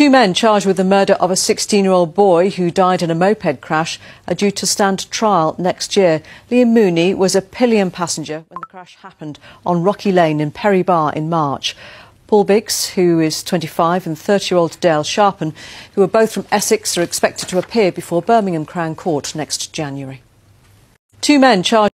Two men charged with the murder of a 16-year-old boy who died in a moped crash are due to stand trial next year. Liam Mooney was a pillion passenger when the crash happened on Rocky Lane in Perry Barr in March. Paul Biggs, who is 25, and 30-year-old Dale Sharpen, who are both from Essex, are expected to appear before Birmingham Crown Court next January. Two men charged